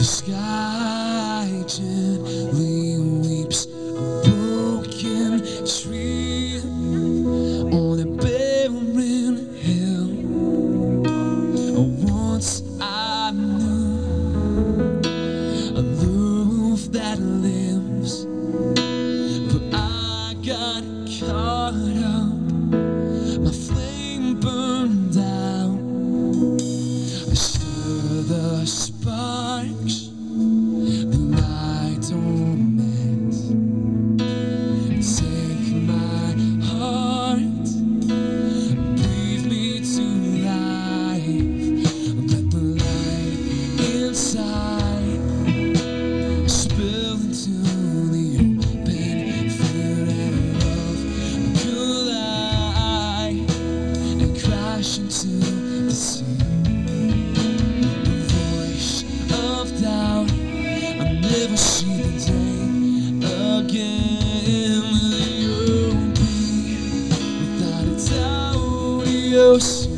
The sky. Doubt?